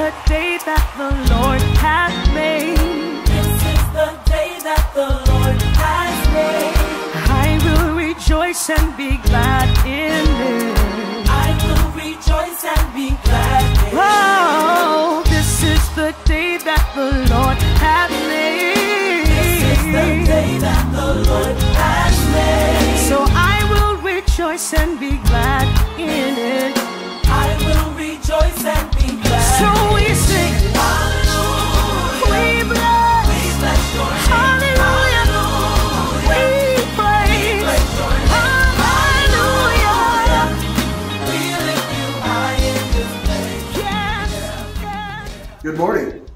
the day that the Lord hath made. This is the day that the Lord has made. I will rejoice and be glad in it. I will rejoice and be glad in it. Oh, this is the day that the Lord hath made. This is the day that the Lord has made. So I will rejoice and be glad in it. I will rejoice and Good morning.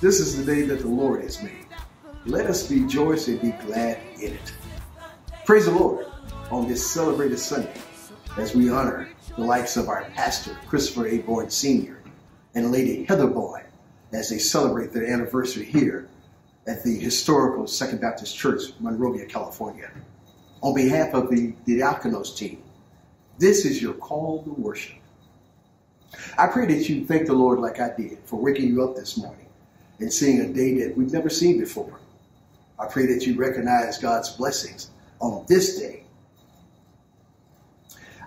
This is the day that the Lord has made. Let us rejoice and be glad in it. Praise the Lord on this celebrated Sunday as we honor the likes of our pastor, Christopher A. Boyd Sr., and Lady Heather Boyd as they celebrate their anniversary here at the historical Second Baptist Church, Monrovia, California. On behalf of the Diakonos team, this is your call to worship. I pray that you thank the Lord like I did for waking you up this morning and seeing a day that we've never seen before. I pray that you recognize God's blessings on this day.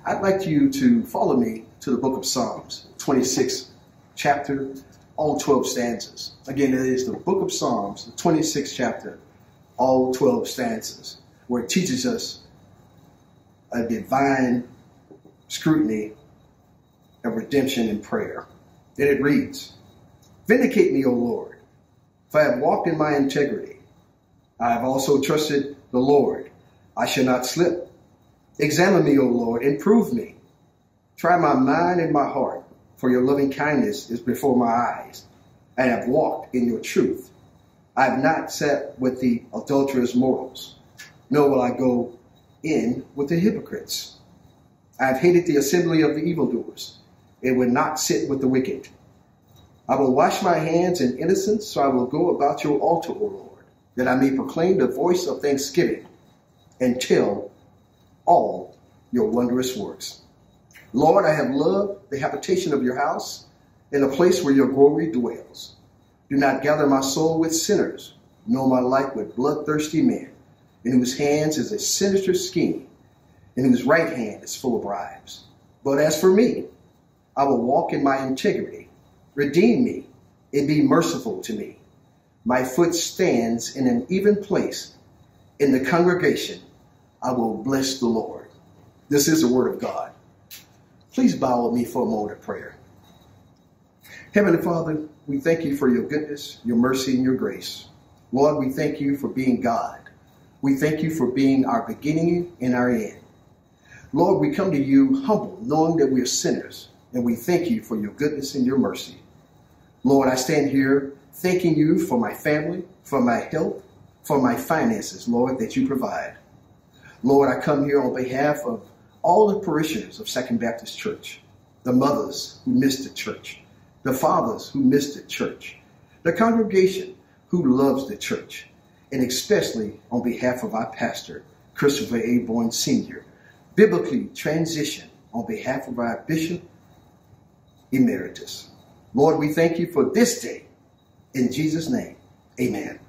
I'd like you to follow me to the book of Psalms, 26 chapter, all 12 stanzas. Again, it is the book of Psalms, the 26th chapter, all 12 stanzas, where it teaches us a divine scrutiny of redemption and prayer. And it reads, Vindicate me, O Lord, for I have walked in my integrity. I have also trusted the Lord. I shall not slip. Examine me, O Lord, and prove me. Try my mind and my heart, for your loving kindness is before my eyes. I have walked in your truth. I have not sat with the adulterous mortals, nor will I go in with the hypocrites. I have hated the assembly of the evildoers and will not sit with the wicked. I will wash my hands in innocence, so I will go about your altar, O Lord, that I may proclaim the voice of thanksgiving and tell all your wondrous works. Lord, I have loved the habitation of your house and the place where your glory dwells. Do not gather my soul with sinners, nor my life with bloodthirsty men, in whose hands is a sinister scheme, in whose right hand is full of bribes. But as for me, I will walk in my integrity. Redeem me and be merciful to me. My foot stands in an even place. In the congregation, I will bless the Lord. This is the word of God. Please bow with me for a moment of prayer. Heavenly Father, we thank you for your goodness, your mercy, and your grace. Lord, we thank you for being God. We thank you for being our beginning and our end. Lord, we come to you humble, knowing that we are sinners, and we thank you for your goodness and your mercy. Lord, I stand here thanking you for my family, for my health, for my finances, Lord, that you provide. Lord, I come here on behalf of all the parishioners of Second Baptist Church, the mothers who missed the church, the fathers who missed the church, the congregation who loves the church, and especially on behalf of our pastor, Christopher A. Boyne Sr., biblically transition on behalf of our Bishop Emeritus. Lord, we thank you for this day. In Jesus' name, amen.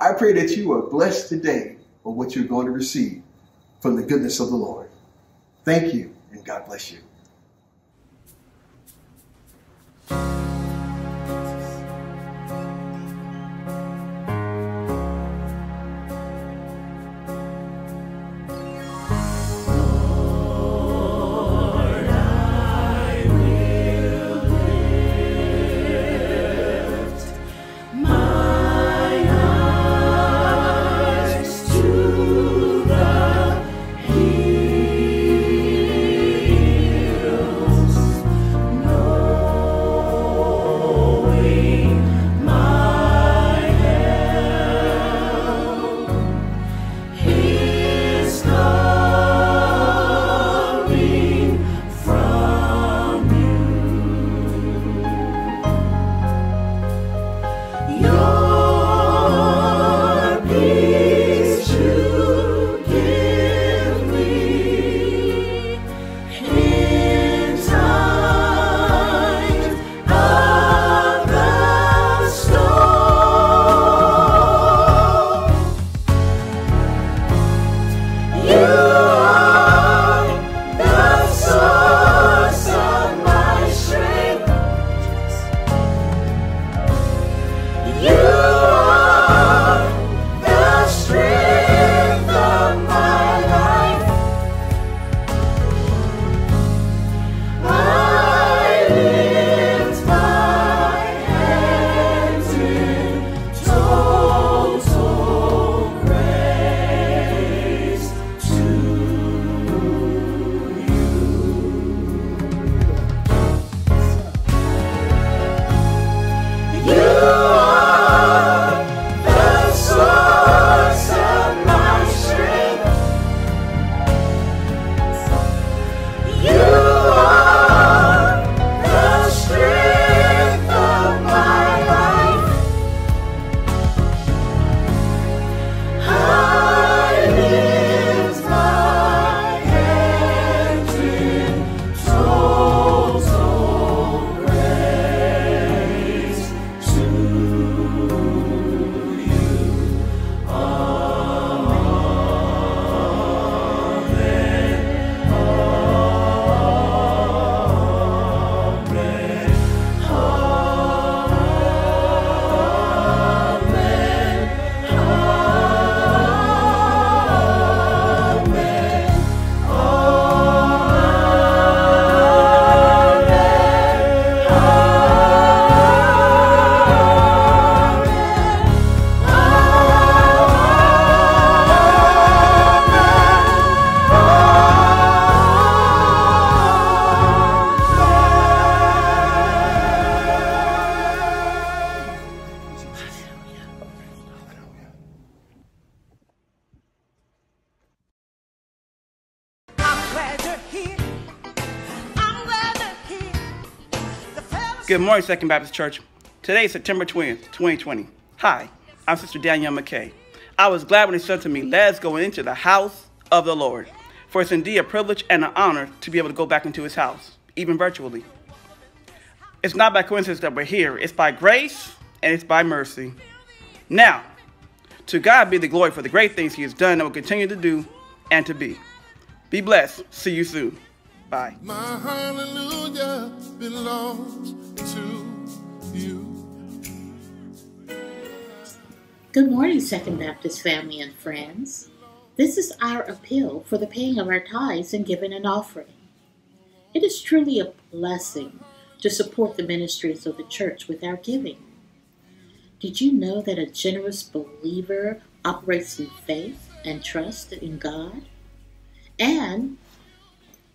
I pray that you are blessed today for what you're going to receive from the goodness of the Lord. Thank you, and God bless you. Good morning, Second Baptist Church. Today is September 20th, 2020. Hi, I'm Sister Danielle McKay. I was glad when they said to me, Let's go into the house of the Lord. For it's indeed a privilege and an honor to be able to go back into his house, even virtually. It's not by coincidence that we're here, it's by grace and it's by mercy. Now, to God be the glory for the great things he has done and will continue to do and to be. Be blessed. See you soon. Bye. My hallelujah belongs to you. Good morning, Second Baptist family and friends. This is our appeal for the paying of our tithes and giving an offering. It is truly a blessing to support the ministries of the church with our giving. Did you know that a generous believer operates in faith and trust in God? And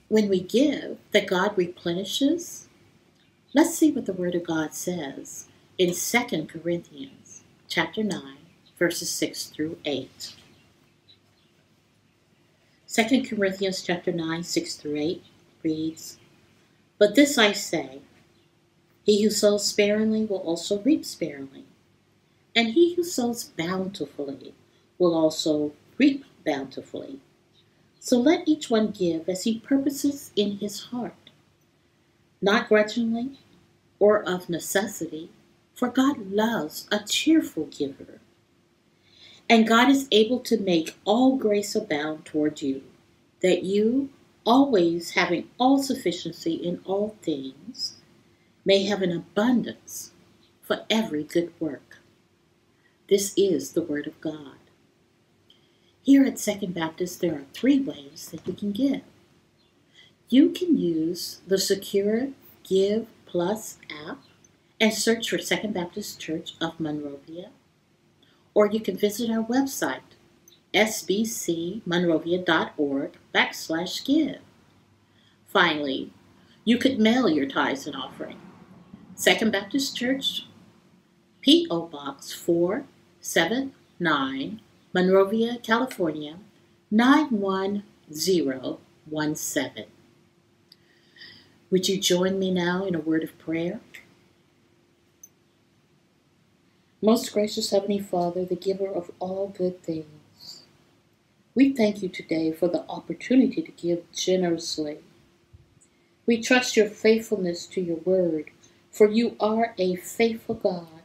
when we give, that God replenishes? Let's see what the Word of God says in 2 Corinthians chapter 9, verses 6 through 8. 2 Corinthians chapter 9, 6 through 8 reads, But this I say, he who sows sparingly will also reap sparingly, and he who sows bountifully will also reap bountifully. So let each one give as he purposes in his heart, not grudgingly or of necessity, for God loves a cheerful giver. And God is able to make all grace abound toward you, that you, always having all sufficiency in all things, may have an abundance for every good work. This is the Word of God. Here at Second Baptist, there are three ways that you can give. You can use the secure Give Plus app and search for Second Baptist Church of Monrovia, or you can visit our website, sbcmonrovia.org backslash give. Finally, you could mail your tithes and offering. Second Baptist Church, P.O. Box 479, Monrovia, California 91017. Would you join me now in a word of prayer? Most gracious Heavenly Father, the giver of all good things, we thank you today for the opportunity to give generously. We trust your faithfulness to your word, for you are a faithful God.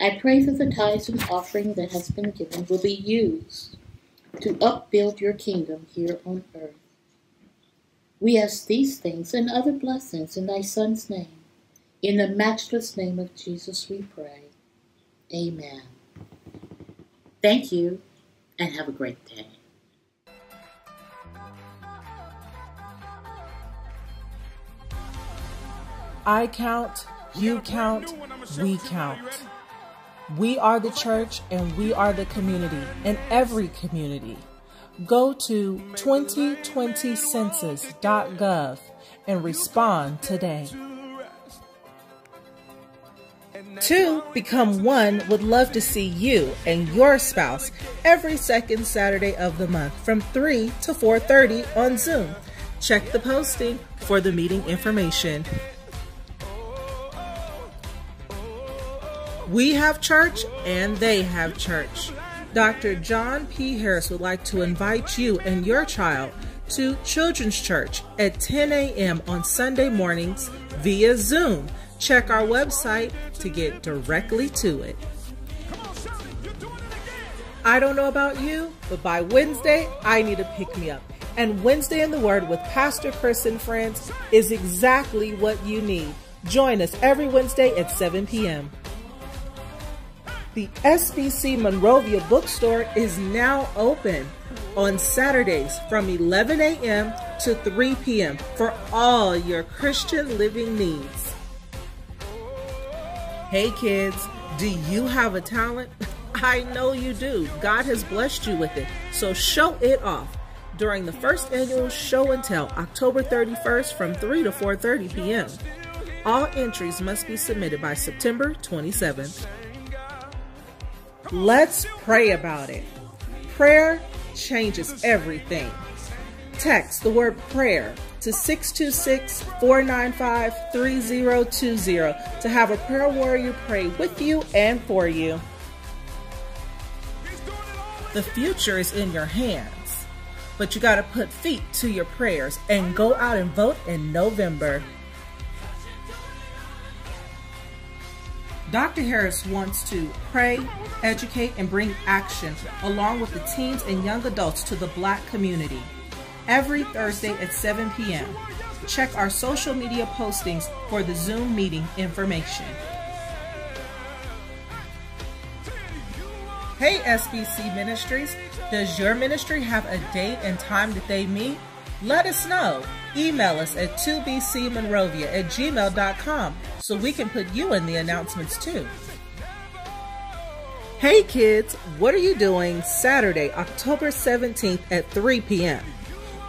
I pray that the tithes and offering that has been given will be used to upbuild your kingdom here on earth. We ask these things and other blessings in thy Son's name. In the matchless name of Jesus we pray. Amen. Thank you and have a great day. I count, you count, we count. We are the church and we are the community in every community. Go to 2020census.gov and respond today. To become one would love to see you and your spouse every second Saturday of the month from 3 to 4:30 on Zoom. Check the posting for the meeting information. We have church and they have church. Dr. John P. Harris would like to invite you and your child to Children's Church at 10 a.m. on Sunday mornings via Zoom. Check our website to get directly to it. I don't know about you, but by Wednesday, I need to pick me up. And Wednesday in the Word with Pastor Chris and friends is exactly what you need. Join us every Wednesday at 7 p.m. The SBC Monrovia bookstore is now open on Saturdays from 11 a.m. to 3 p.m. for all your Christian living needs. Hey kids, do you have a talent? I know you do. God has blessed you with it, so show it off during the first annual show and tell October 31st from 3 to 4:30 p.m. All entries must be submitted by September 27th. Let's pray about it. Prayer changes everything. Text the word prayer to 626 495 3020 to have a prayer warrior pray with you and for you. The future is in your hands, but you got to put feet to your prayers and go out and vote in November. Dr. Harris wants to pray, educate, and bring action along with the teens and young adults to the black community. Every Thursday at 7 p.m. Check our social media postings for the Zoom meeting information. Hey SBC Ministries, does your ministry have a date and time that they meet? Let us know. Email us at 2bcmonrovia at gmail.com so we can put you in the announcements too. Hey kids, what are you doing Saturday, October 17th at 3 p.m.?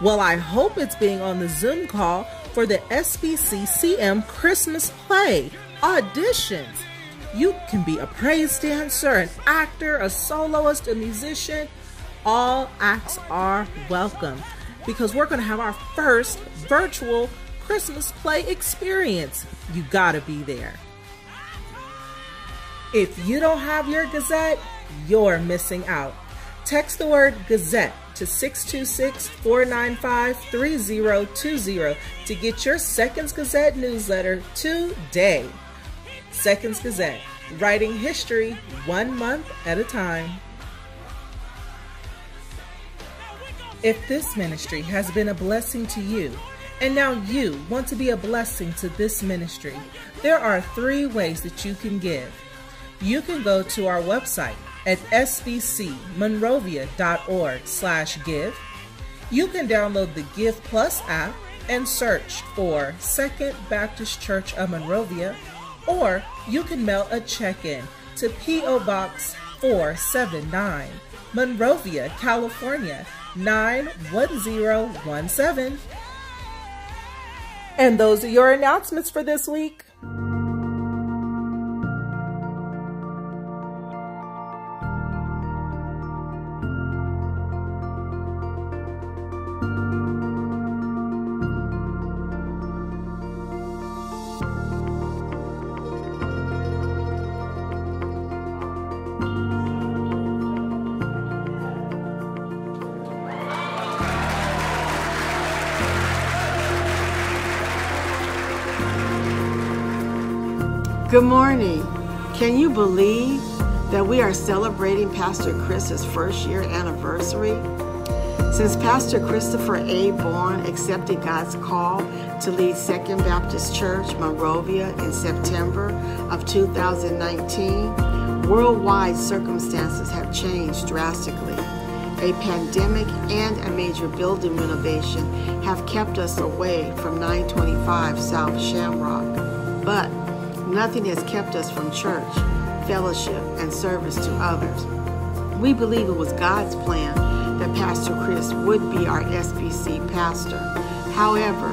Well, I hope it's being on the Zoom call for the SBCCM Christmas play auditions. You can be a praise dancer, an actor, a soloist, a musician. All acts are welcome because we're going to have our first virtual Christmas play experience. You got to be there. If you don't have your Gazette, you're missing out. Text the word Gazette to 626 495 3020 to get your Seconds Gazette newsletter today. Seconds Gazette, writing history one month at a time. If this ministry has been a blessing to you, and now you want to be a blessing to this ministry, there are three ways that you can give. You can go to our website at sbcmonrovia.org slash give. You can download the Give Plus app and search for Second Baptist Church of Monrovia or you can mail a check in to P.O. Box 479, Monrovia, California 91017. And those are your announcements for this week. Good morning. Can you believe that we are celebrating Pastor Chris's first year anniversary? Since Pastor Christopher A. Bourne accepted God's call to lead Second Baptist Church Monrovia in September of 2019, worldwide circumstances have changed drastically. A pandemic and a major building renovation have kept us away from 925 South Shamrock. But Nothing has kept us from church, fellowship, and service to others. We believe it was God's plan that Pastor Chris would be our SBC pastor. However,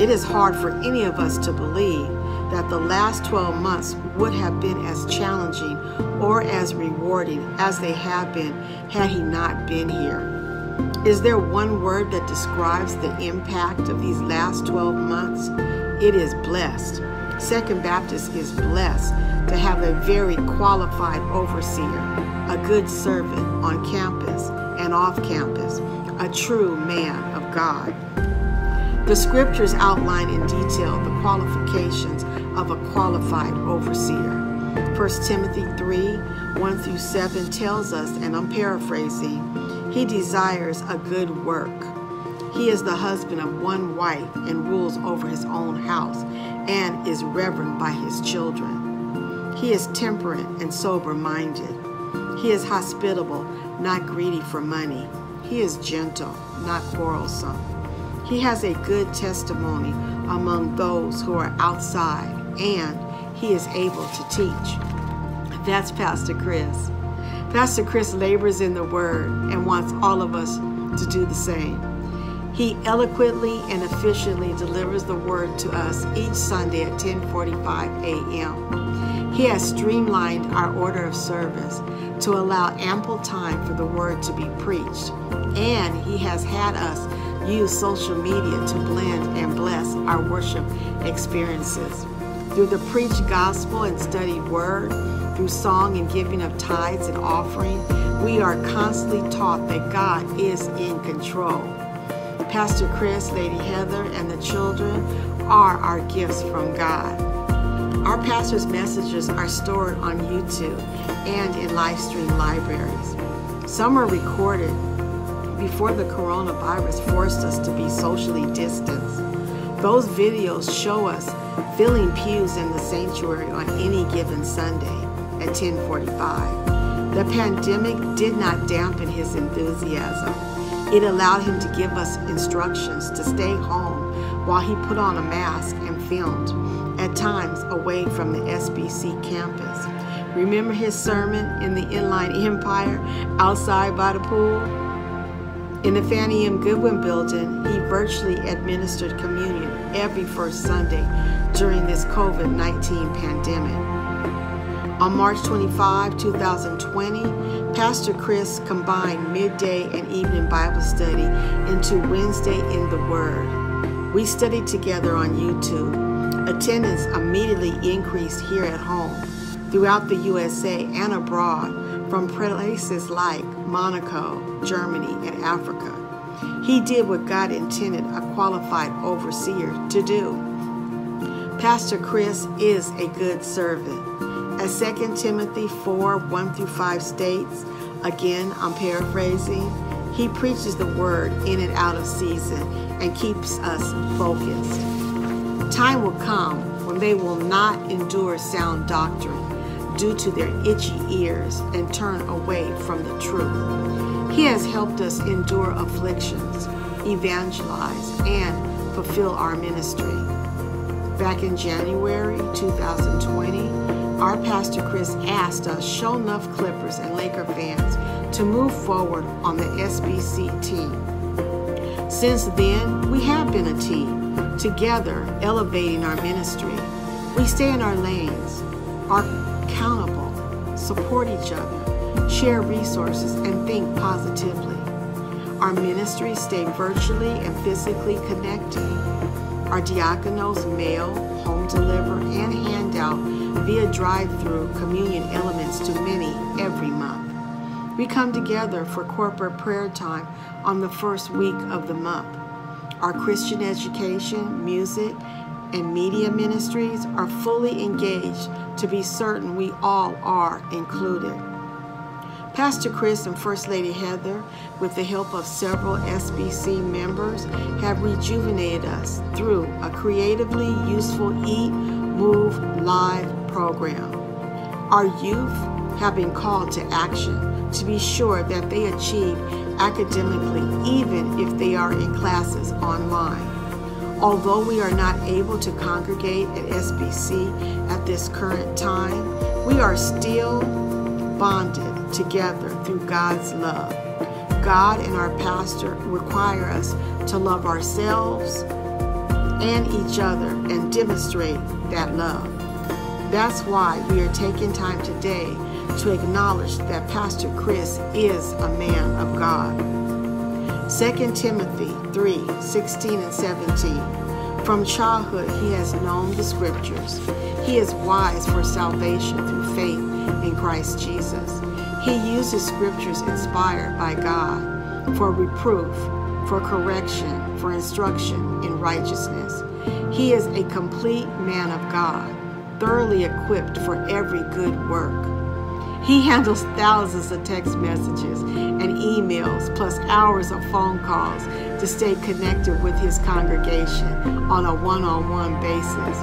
it is hard for any of us to believe that the last 12 months would have been as challenging or as rewarding as they have been had he not been here. Is there one word that describes the impact of these last 12 months? It is blessed. Second Baptist is blessed to have a very qualified overseer, a good servant on campus and off campus, a true man of God. The scriptures outline in detail the qualifications of a qualified overseer. 1 Timothy 3 1 through 7 tells us, and I'm paraphrasing, he desires a good work. He is the husband of one wife and rules over his own house and is revered by his children. He is temperate and sober minded. He is hospitable, not greedy for money. He is gentle, not quarrelsome. He has a good testimony among those who are outside, and he is able to teach. That's Pastor Chris. Pastor Chris labors in the Word and wants all of us to do the same. He eloquently and efficiently delivers the word to us each Sunday at 10:45 a.m. He has streamlined our order of service to allow ample time for the word to be preached, and he has had us use social media to blend and bless our worship experiences. Through the preached gospel and studied word, through song and giving of tithes and offering, we are constantly taught that God is in control. Pastor Chris, Lady Heather, and the children are our gifts from God. Our pastor's messages are stored on YouTube and in live stream libraries. Some are recorded before the coronavirus forced us to be socially distanced. Those videos show us filling pews in the sanctuary on any given Sunday at 1045. The pandemic did not dampen his enthusiasm. It allowed him to give us instructions to stay home while he put on a mask and filmed, at times away from the SBC campus. Remember his sermon in the Inland Empire outside by the pool? In the Fannie M. Goodwin building, he virtually administered communion every first Sunday during this COVID 19 pandemic. On March 25, 2020, Pastor Chris combined midday and evening Bible study into Wednesday in the Word. We studied together on YouTube. Attendance immediately increased here at home, throughout the USA, and abroad from places like Monaco, Germany, and Africa. He did what God intended a qualified overseer to do. Pastor Chris is a good servant. As 2 Timothy 4 1 through 5 states, again, I'm paraphrasing, he preaches the word in and out of season and keeps us focused. Time will come when they will not endure sound doctrine due to their itchy ears and turn away from the truth. He has helped us endure afflictions, evangelize, and fulfill our ministry. Back in January 2020, our pastor Chris asked us Show Enough Clippers and Laker fans to move forward on the SBC team. Since then, we have been a team, together elevating our ministry. We stay in our lanes, are accountable, support each other, share resources, and think positively. Our ministries stay virtually and physically connected. Our diakonos mail, home deliver, and hand out via drive through communion elements to many every month. We come together for corporate prayer time on the first week of the month. Our Christian education, music, and media ministries are fully engaged to be certain we all are included. Pastor Chris and First Lady Heather, with the help of several SBC members, have rejuvenated us through a creatively useful Eat, Move, Live program. Our youth have been called to action to be sure that they achieve academically even if they are in classes online. Although we are not able to congregate at SBC at this current time, we are still bonded together through God's love. God and our pastor require us to love ourselves and each other and demonstrate that love. That's why we are taking time today to acknowledge that Pastor Chris is a man of God. 2 Timothy 3 16 and 17. From childhood, he has known the scriptures. He is wise for salvation through faith in Christ Jesus. He uses scriptures inspired by God for reproof, for correction, for instruction in righteousness. He is a complete man of God, thoroughly equipped for every good work. He handles thousands of text messages and emails, plus hours of phone calls to stay connected with his congregation on a one on one basis.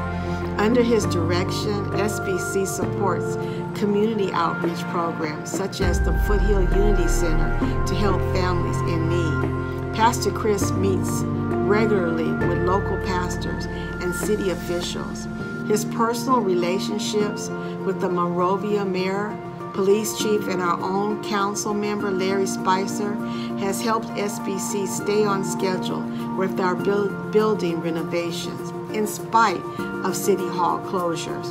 Under his direction, SBC supports community outreach programs such as the Foothill Unity Center to help families in need. Pastor Chris meets regularly with local pastors and city officials. His personal relationships with the Monrovia mayor police chief and our own council member, Larry Spicer, has helped SBC stay on schedule with our build, building renovations in spite of City Hall closures.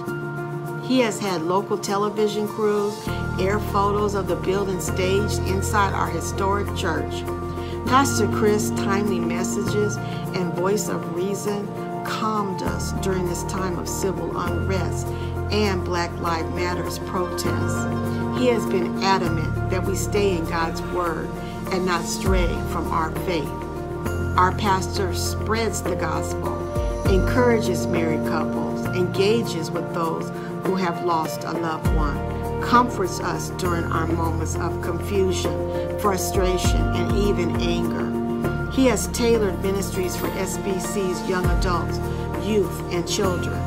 He has had local television crews air photos of the building staged inside our historic church. Pastor Chris' timely messages and voice of reason calmed us during this time of civil unrest and Black Lives Matters protests. He has been adamant that we stay in God's Word and not stray from our faith. Our pastor spreads the gospel, encourages married couples, engages with those who have lost a loved one, comforts us during our moments of confusion, frustration, and even anger. He has tailored ministries for SBC's young adults, youth, and children,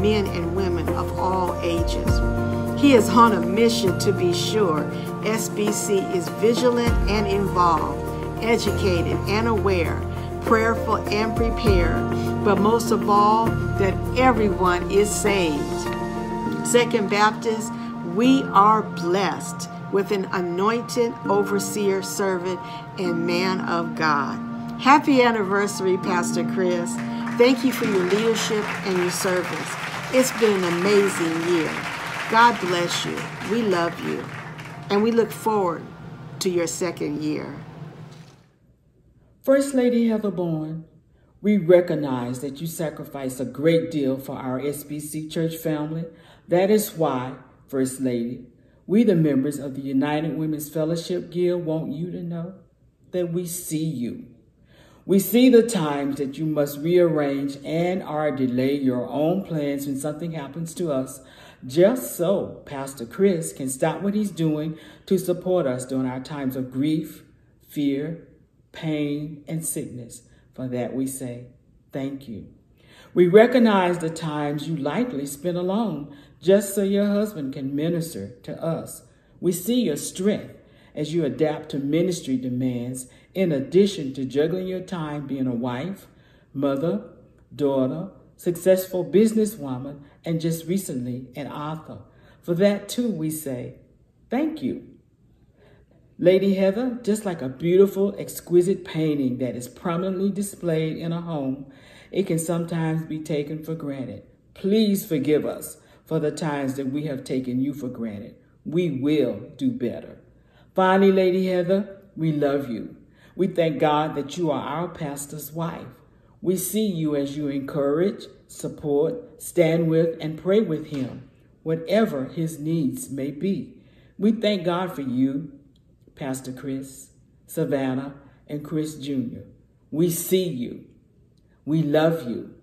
men and women of all ages. He is on a mission to be sure SBC is vigilant and involved, educated and aware, prayerful and prepared, but most of all, that everyone is saved. Second Baptist, we are blessed with an anointed overseer, servant, and man of God. Happy anniversary, Pastor Chris. Thank you for your leadership and your service. It's been an amazing year. God bless you. We love you. And we look forward to your second year. First Lady Heather Bourne, we recognize that you sacrifice a great deal for our SBC church family. That is why, First Lady, we, the members of the United Women's Fellowship Guild, want you to know that we see you. We see the times that you must rearrange and or delay your own plans when something happens to us, just so Pastor Chris can stop what he's doing to support us during our times of grief, fear, pain, and sickness. For that we say, thank you. We recognize the times you likely spend alone just so your husband can minister to us. We see your strength as you adapt to ministry demands in addition to juggling your time being a wife, mother, daughter, successful businesswoman, and just recently an author. For that too, we say, thank you. Lady Heather, just like a beautiful, exquisite painting that is prominently displayed in a home, it can sometimes be taken for granted. Please forgive us for the times that we have taken you for granted. We will do better. Finally, Lady Heather, we love you. We thank God that you are our pastor's wife. We see you as you encourage, support, stand with, and pray with him, whatever his needs may be. We thank God for you Pastor Chris, Savannah, and Chris Jr. We see you. We love you.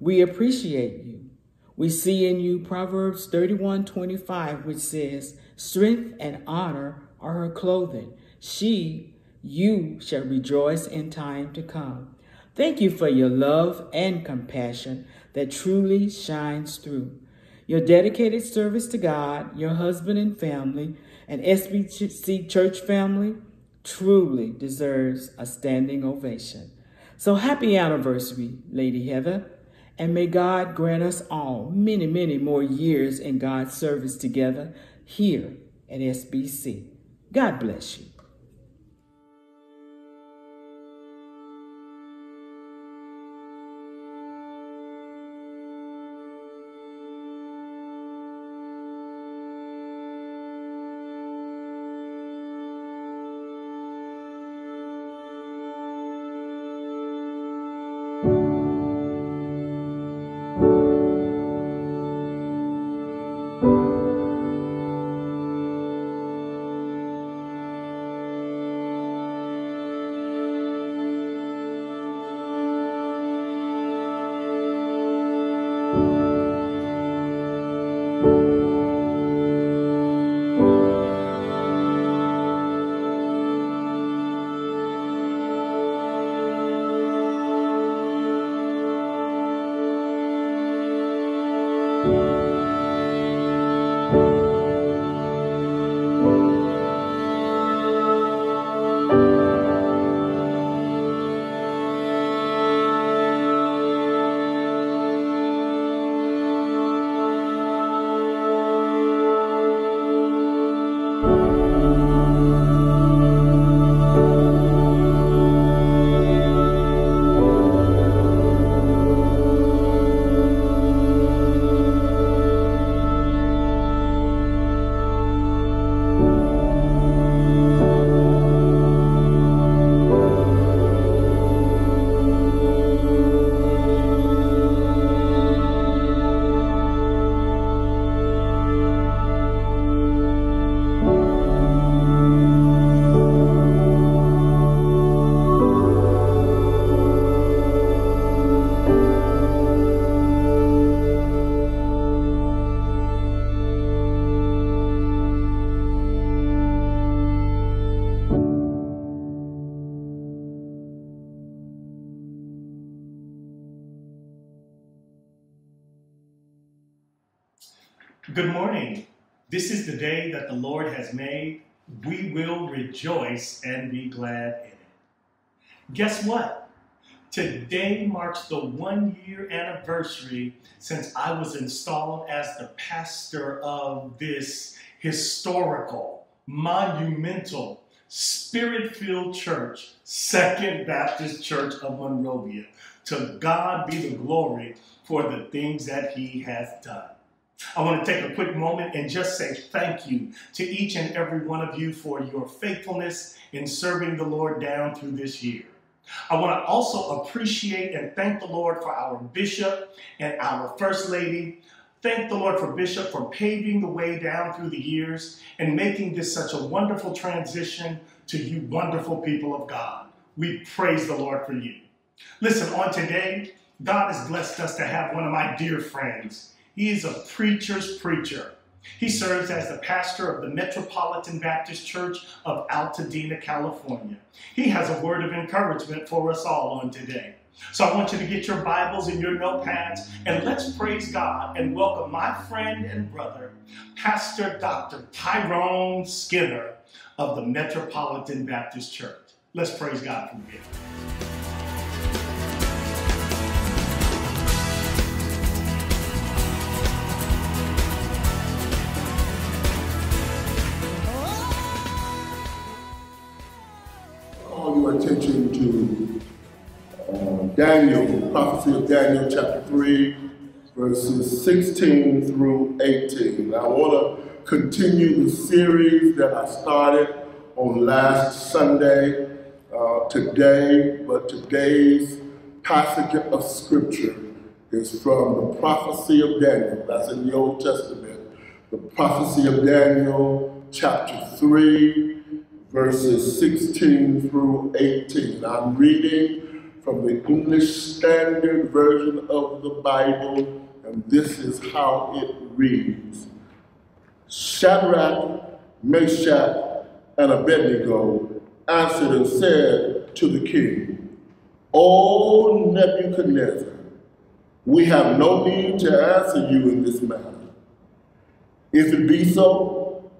We appreciate you. We see in you Proverbs 31 25, which says, Strength and honor are her clothing. She, you shall rejoice in time to come. Thank you for your love and compassion that truly shines through. Your dedicated service to God, your husband and family, and SBC Church family truly deserves a standing ovation. So happy anniversary, Lady Heather, and may God grant us all many, many more years in God's service together here at SBC. God bless you. Marks the one year anniversary since I was installed as the pastor of this historical, monumental, spirit filled church, Second Baptist Church of Monrovia. To God be the glory for the things that He has done. I want to take a quick moment and just say thank you to each and every one of you for your faithfulness in serving the Lord down through this year. I want to also appreciate and thank the Lord for our bishop and our first lady. Thank the Lord for Bishop for paving the way down through the years and making this such a wonderful transition to you wonderful people of God. We praise the Lord for you. Listen, on today, God has blessed us to have one of my dear friends. He is a preacher's preacher. He serves as the pastor of the Metropolitan Baptist Church of Altadena, California. He has a word of encouragement for us all on today. So I want you to get your Bibles and your notepads and let's praise God and welcome my friend and brother, Pastor Dr. Tyrone Skinner of the Metropolitan Baptist Church. Let's praise God from here. Daniel, prophecy of Daniel, chapter 3, verses 16 through 18. I want to continue the series that I started on last Sunday, uh, today, but today's passage of scripture is from the prophecy of Daniel. That's in the Old Testament. The prophecy of Daniel, chapter 3, verses 16 through 18. I'm reading from the English Standard Version of the Bible, and this is how it reads. Shadrach, Meshach, and Abednego answered and said to the king, O Nebuchadnezzar, we have no need to answer you in this matter. If it be so,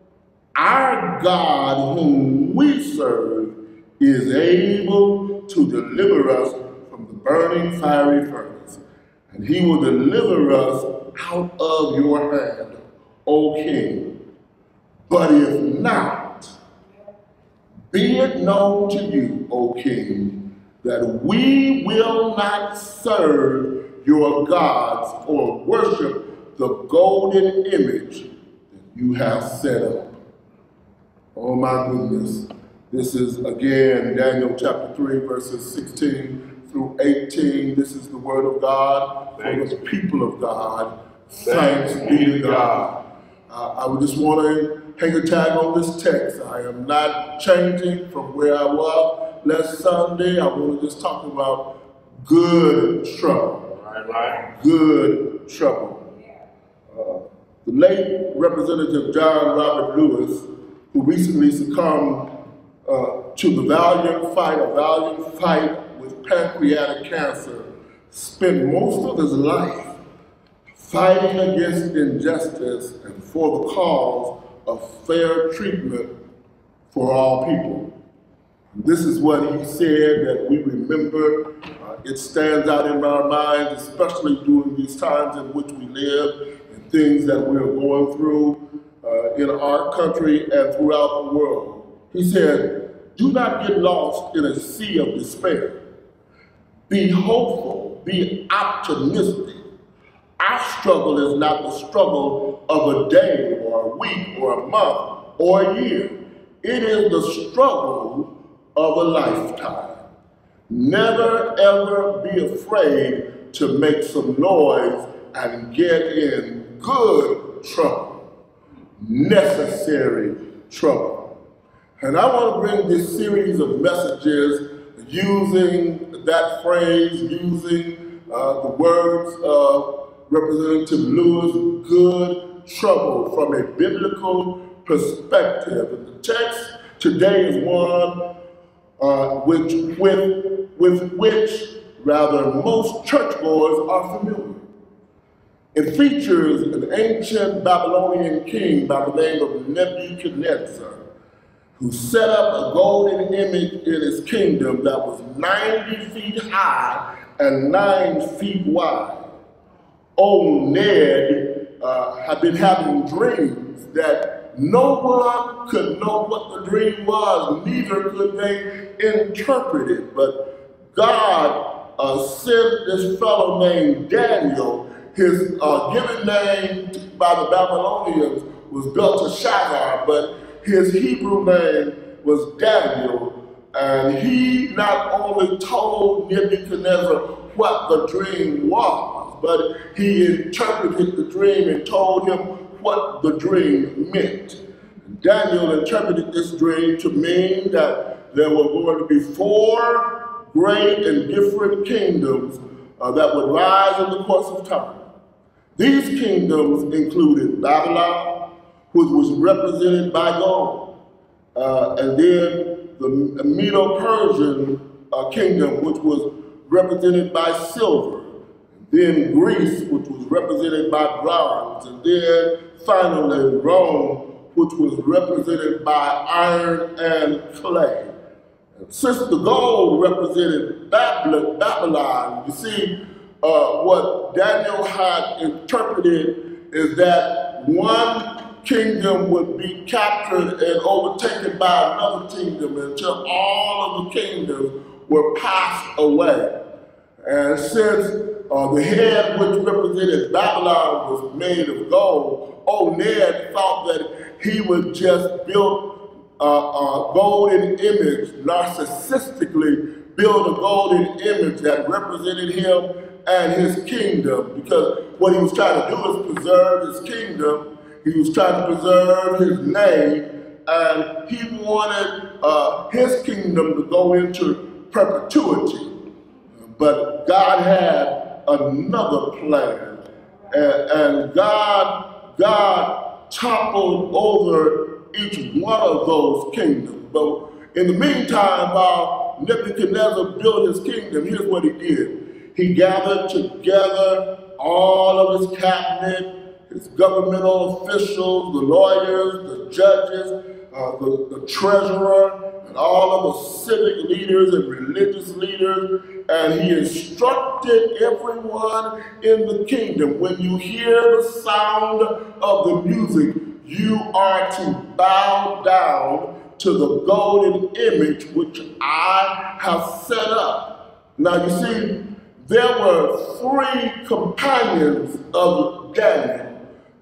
our God whom we serve is able to deliver us from the burning fiery furnace, and he will deliver us out of your hand, O king. But if not, be it known to you, O king, that we will not serve your gods or worship the golden image that you have set up. Oh my goodness. This is again Daniel chapter 3, verses 16 through 18. This is the word of God for the people of God. Thanks be to God. Uh, I would just want to hang a tag on this text. I am not changing from where I was last Sunday. I want to just talk about good trouble. Right, right. Good trouble. Uh, the late Representative John Robert Lewis, who recently succumbed uh, to the valiant fight, a valiant fight with pancreatic cancer, spent most of his life fighting against injustice and for the cause of fair treatment for all people. This is what he said that we remember. Uh, it stands out in our minds, especially during these times in which we live and things that we are going through uh, in our country and throughout the world. He said, do not get lost in a sea of despair. Be hopeful, be optimistic. Our struggle is not the struggle of a day or a week or a month or a year. It is the struggle of a lifetime. Never ever be afraid to make some noise and get in good trouble, necessary trouble. And I want to bring this series of messages using that phrase, using uh, the words of Representative Lewis, good trouble from a biblical perspective. And the text today is one uh, which, with, with which rather most churchgoers are familiar. It features an ancient Babylonian king by the name of Nebuchadnezzar, who set up a golden image in his kingdom that was 90 feet high and 9 feet wide. Old Ned uh, had been having dreams that no one could know what the dream was, neither could they interpret it. But God uh, sent this fellow named Daniel. His uh, given name by the Babylonians was Belteshazzar, but his Hebrew name was Daniel. And he not only told Nebuchadnezzar what the dream was, but he interpreted the dream and told him what the dream meant. Daniel interpreted this dream to mean that there were going to be four great and different kingdoms uh, that would rise in the course of time. These kingdoms included Babylon, which was represented by gold, uh, and then the Medo-Persian uh, kingdom, which was represented by silver, then Greece, which was represented by bronze, and then finally Rome, which was represented by iron and clay. Since the gold represented Babylon, you see, uh, what Daniel had interpreted is that one kingdom would be captured and overtaken by another kingdom until all of the kingdoms were passed away. And since uh, the head which represented Babylon was made of gold, old Ned thought that he would just build a, a golden image, narcissistically build a golden image that represented him and his kingdom. Because what he was trying to do is preserve his kingdom, he was trying to preserve his name, and he wanted uh, his kingdom to go into perpetuity. But God had another plan. And, and God, God toppled over each one of those kingdoms. But in the meantime, while Nebuchadnezzar built his kingdom, here's what he did. He gathered together all of his cabinet, his governmental officials, the lawyers, the judges, uh, the, the treasurer, and all of the civic leaders and religious leaders, and he instructed everyone in the kingdom, when you hear the sound of the music, you are to bow down to the golden image which I have set up. Now you see, there were three companions of Daniel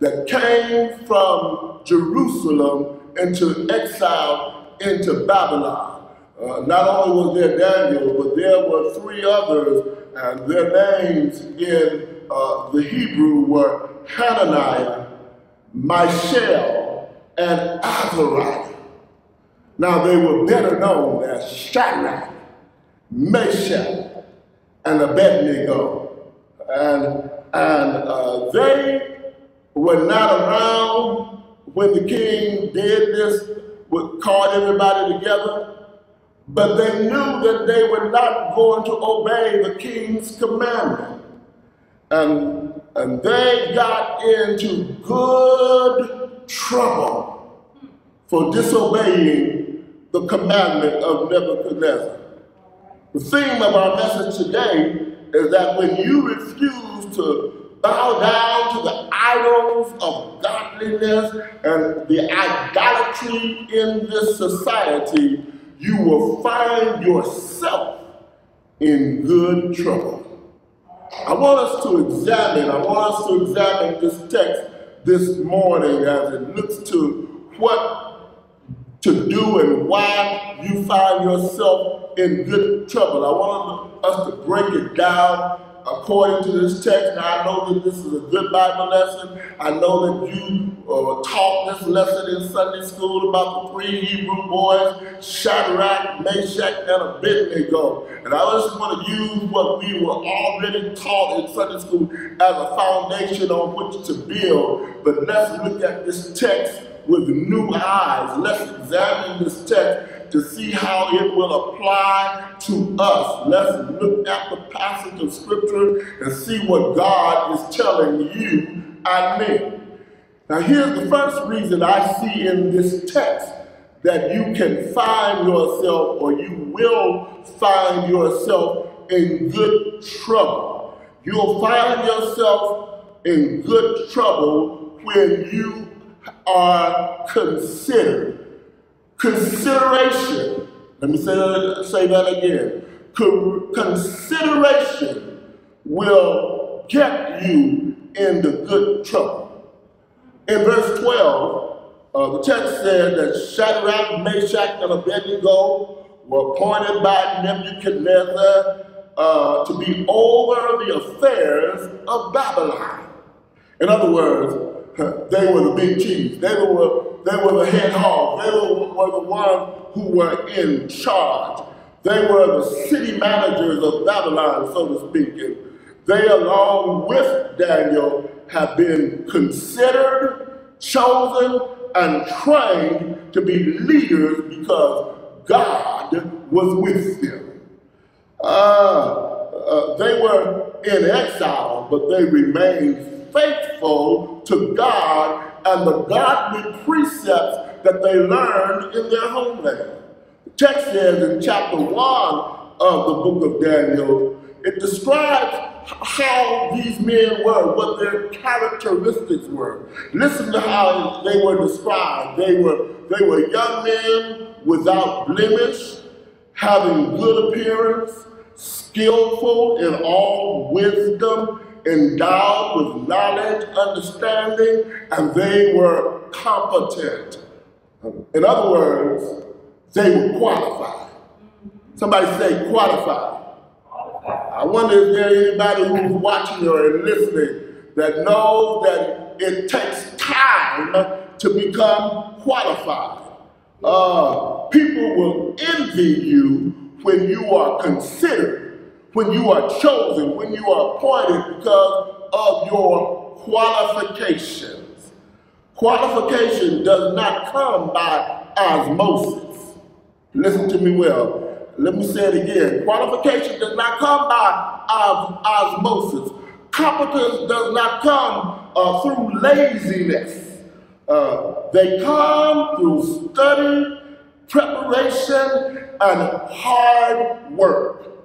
that came from Jerusalem into exile into Babylon. Uh, not only was there Daniel, but there were three others, and their names in uh, the Hebrew were Hananiah, Mishael, and Azariah. Now they were better known as Shadrach, Meshach, and Abednego. And, and uh, they were not around when the king did this, called everybody together, but they knew that they were not going to obey the king's commandment. And, and they got into good trouble for disobeying the commandment of Nebuchadnezzar. The theme of our message today is that when you refuse to bow down to the idols of godliness and the idolatry in this society, you will find yourself in good trouble. I want us to examine, I want us to examine this text this morning as it looks to what to do and why you find yourself in good trouble. I want us to break it down according to this text. Now, I know that this is a good Bible lesson. I know that you uh, taught this lesson in Sunday school about the three Hebrew boys, Shadrach, Meshach, and Abednego. And I just want to use what we were already taught in Sunday school as a foundation on which to build. But let's look at this text with new eyes. Let's examine this text to see how it will apply to us. Let's look at the passage of scripture and see what God is telling you and me. Now, here's the first reason I see in this text that you can find yourself or you will find yourself in good trouble. You'll find yourself in good trouble when you are considered. Consideration. Let me say that, say that again. Co- consideration will get you into good trouble. In verse 12, uh, the text says that Shadrach, Meshach, and Abednego were appointed by Nebuchadnezzar uh, to be over the affairs of Babylon. In other words, they were the big chiefs. They were, they were the head hogs. They were, were the ones who were in charge. They were the city managers of Babylon, so to speak. And they, along with Daniel, have been considered, chosen, and trained to be leaders because God was with them. Uh, uh, they were in exile, but they remained faithful to God and the godly precepts that they learned in their homeland. The text says in chapter 1 of the book of Daniel, it describes how these men were, what their characteristics were. Listen to how they were described. They were, they were young men without blemish, having good appearance, skillful in all wisdom, endowed with knowledge, understanding, and they were competent. In other words, they were qualified. Somebody say qualified. I wonder if there's anybody who's watching or listening that knows that it takes time to become qualified. Uh, people will envy you when you are considered, when you are chosen, when you are appointed because of your qualifications. Qualification does not come by osmosis. Listen to me well. Let me say it again. Qualification does not come by os- osmosis. Competence does not come uh, through laziness. Uh, they come through study, preparation, and hard work.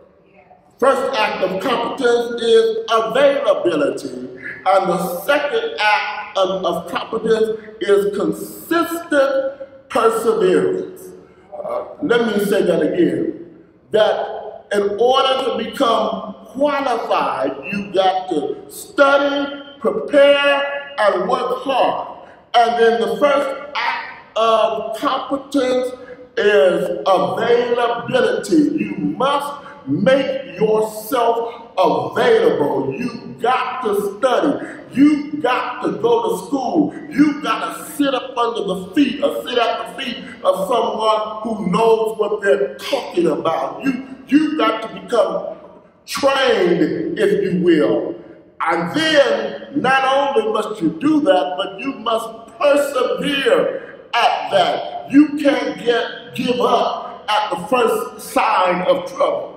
First act of competence is availability, and the second act of, of competence is consistent perseverance. Uh, let me say that again. That in order to become qualified, you've got to study, prepare, and work hard. And then the first act of competence is availability. You must make yourself available. You got to study. You got to go to school. You got to sit up under the feet or sit at the feet of someone who knows what they're talking about. You, you got to become trained, if you will. And then not only must you do that, but you must persevere at that. You can't get give up at the first sign of trouble.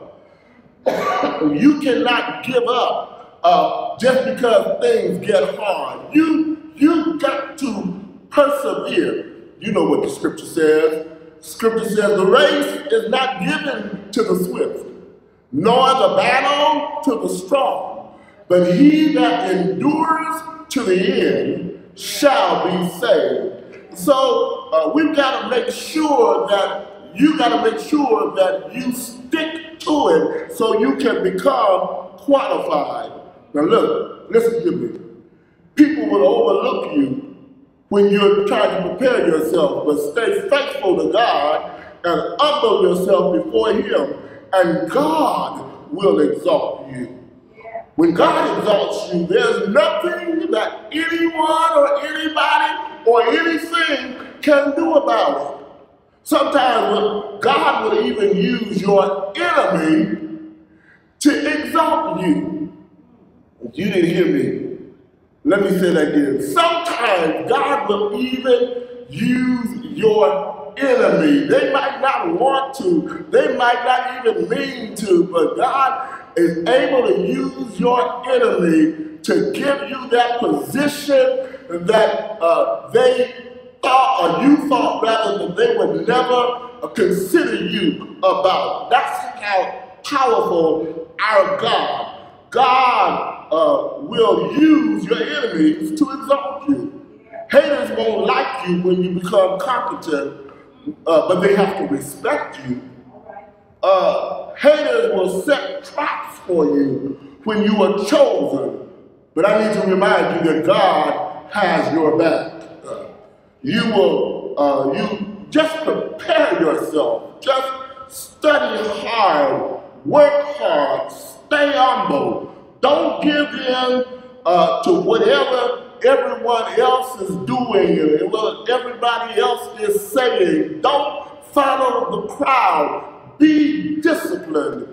You cannot give up uh, just because things get hard. You you got to persevere. You know what the scripture says. Scripture says the race is not given to the swift, nor the battle to the strong, but he that endures to the end shall be saved. So uh, we've got to make sure that you got to make sure that you stick to it so you can become qualified. Now look, listen to me. People will overlook you when you're trying to prepare yourself, but stay faithful to God and humble yourself before Him, and God will exalt you. When God exalts you, there's nothing that anyone or anybody or anything can do about it. Sometimes God will even use your enemy to exalt you. If You didn't hear me. Let me say that again. Sometimes God will even use your enemy. They might not want to, they might not even mean to, but God is able to use your enemy to give you that position that uh, they thought, or you thought rather, that they would never consider you about. That's how powerful our God. God uh, will use your enemies to exalt you. Haters won't like you when you become competent, uh, but they have to respect you. Uh, haters will set traps for you when you are chosen, but I need to remind you that God has your back. You will, uh, you just prepare yourself, just study hard, work hard, stay humble. Don't give in uh, to whatever everyone else is doing and what everybody else is saying. Don't follow the crowd. Be disciplined.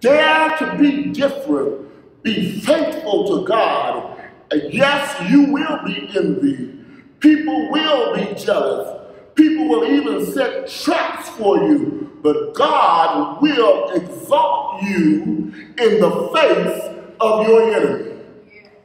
Dare to be different. Be faithful to God. And yes, you will be envied. People will be jealous. People will even set traps for you. But God will exalt you in the face of your enemy.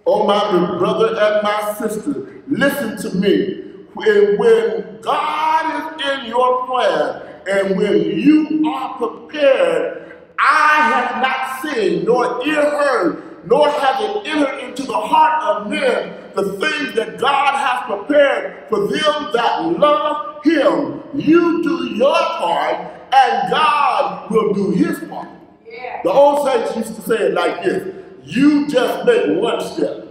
Oh, my brother and my sister, listen to me. When, God is in your plan and when you are prepared, I have not seen, nor ear heard, nor have it entered into the heart of men the things that God has prepared for them that love Him. You do your part, and God will do His part. The old saints used to say it like this you just make one step,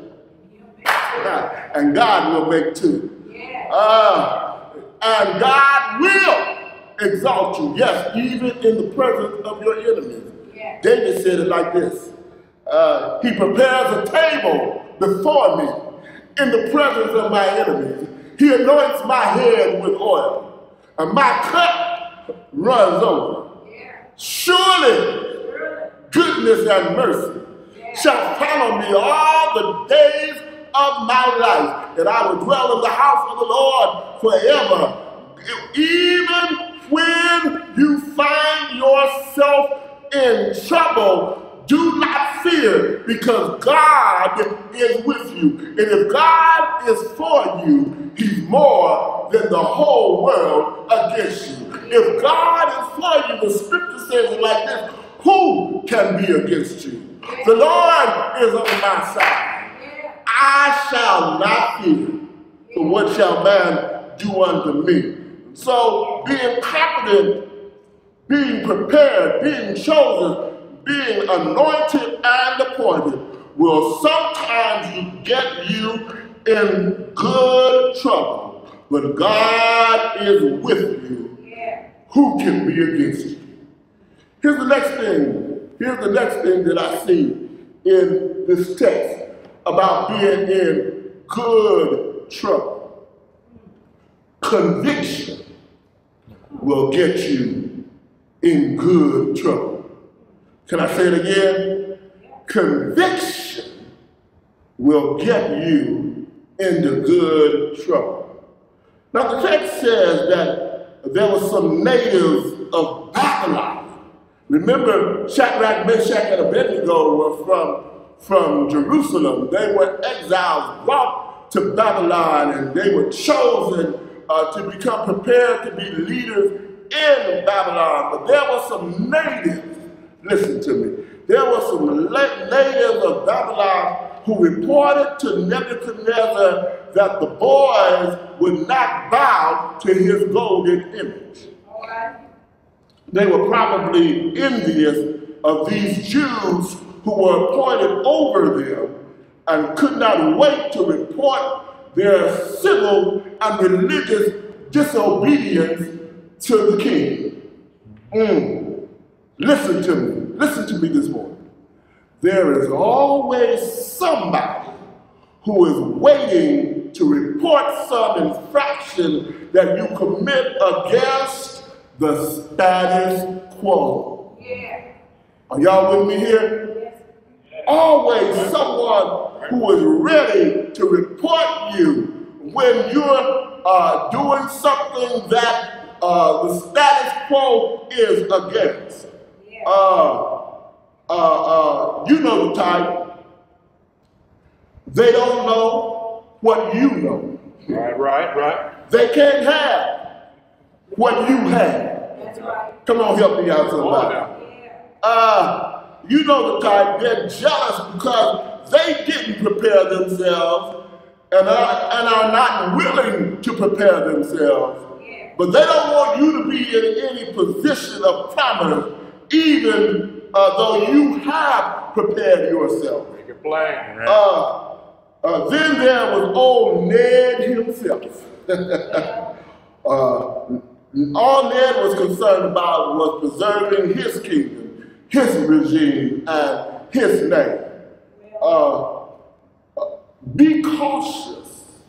and God will make two. Uh, and God will exalt you, yes, even in the presence of your enemies. David said it like this uh, He prepares a table before me in the presence of my enemies. He anoints my head with oil, and my cup runs over. Surely, goodness and mercy shall follow me all the days of my life, and I will dwell in the house of the Lord forever. Even when you find yourself in trouble, do not fear because God is with you. And if God is for you, he's more than the whole world against you. If God is for you, the scripture says like this, who can be against you? The Lord is on my side. I shall not fear. For what shall man do unto me? So being confident, being prepared, being chosen, being anointed and appointed will sometimes get you in good trouble. But God is with you. Who can be against you? Here's the next thing. Here's the next thing that I see in this text about being in good trouble. Conviction will get you in good trouble. Can I say it again? Conviction will get you into good trouble. Now the text says that there were some natives of Babylon. Remember, Shadrach, Meshach, and Abednego were from, from Jerusalem. They were exiles brought to Babylon, and they were chosen uh, to become prepared to be leaders in Babylon. But there were some natives, listen to me, there were some natives of Babylon who reported to Nebuchadnezzar that the boys would not bow to his golden image. They were probably envious of these Jews who were appointed over them and could not wait to report their civil and religious disobedience to the king. Mm. Listen to me. Listen to me this morning. There is always somebody who is waiting to report some infraction that you commit against the status quo. Yeah. Are y'all with me here? Always someone who is ready to report you when you're uh, doing something that uh, the status quo is against. Uh, uh, uh, you know the type. They don't know what you know. Right, right, right. They can't have what you have. Right. Come on, help me out, somebody. Uh, you know the type, they're jealous because they didn't prepare themselves and are, and are not willing to prepare themselves. Yeah. But they don't want you to be in any position of prominence, even uh, though you have prepared yourself. Make it plain. Right? Uh, uh, then there was old Ned himself. uh, all Ned was concerned about was preserving his kingdom, his regime, and his name. Uh, uh, be cautious,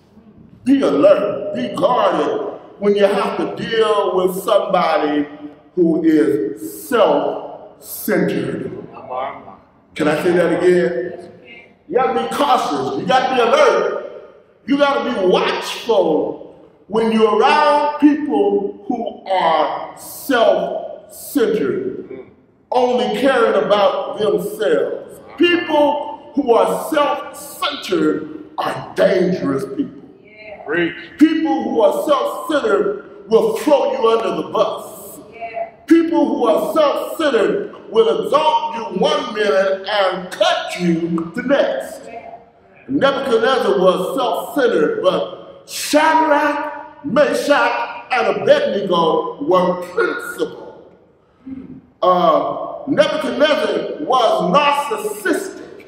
be alert, be guarded when you have to deal with somebody who is self-centered. Come on, come on. Can I say that again? You gotta be cautious. You gotta be alert. You gotta be watchful when you're around people who are self-centered, only caring about themselves. People who are self-centered are dangerous people. People who are self-centered will throw you under the bus. Who are self-centered will exalt you one minute and cut you the next. Nebuchadnezzar was self-centered, but Shadrach, Meshach, and Abednego were principled. Uh, Nebuchadnezzar was narcissistic,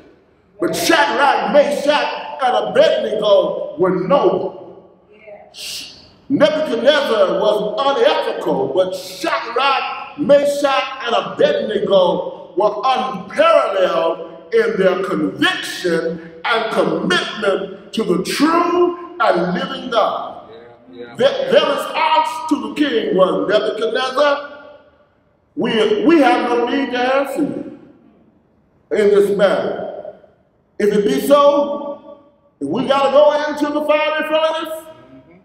but Shadrach, Meshach, and Abednego were noble. Nebuchadnezzar was unethical, but Shadrach, Meshach, and Abednego were unparalleled in their conviction and commitment to the true and living God. Yeah, Their, their response to the king was Nebuchadnezzar, we, we have no need to answer you in this matter. If it be so, if we got to go into the fiery furnace, mm-hmm.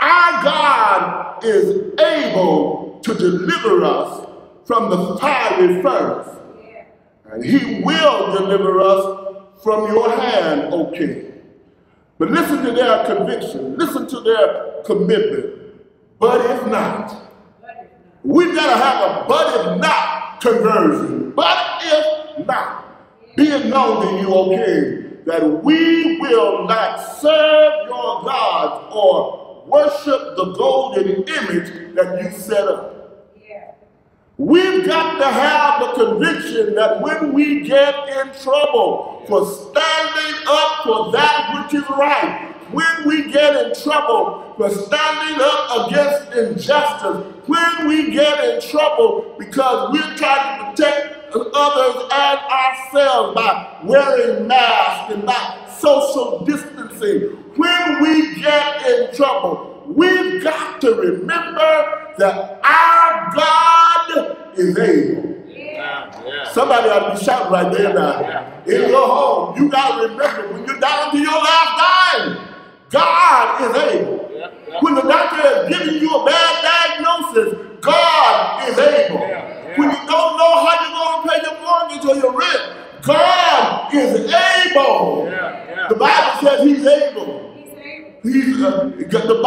our God is able to deliver us from the fiery furnace. And he will deliver us from your hand, O king. But listen to their conviction, listen to their commitment. But if not, we've got to have a but if not conversion. But if not, be it known to you, O king, that we will not serve your gods or worship the golden image that you set up. We've got to have the conviction that when we get in trouble for standing up for that which is right, when we get in trouble for standing up against injustice, when we get in trouble because we're trying to protect others and ourselves by wearing masks and by social distancing, when we get in trouble, we've got to remember that our God is able. yeah, yeah. Somebody ought to be shouting right there now. In your home, you got to remember when you're down to your last dime, God is able. Yeah, yeah. When the doctor has given you a bad diagnosis, God is able. Yeah, When you don't know how you're going to pay your mortgage or your rent, God is able. Yeah, yeah. The Bible says He's able. He's, uh, the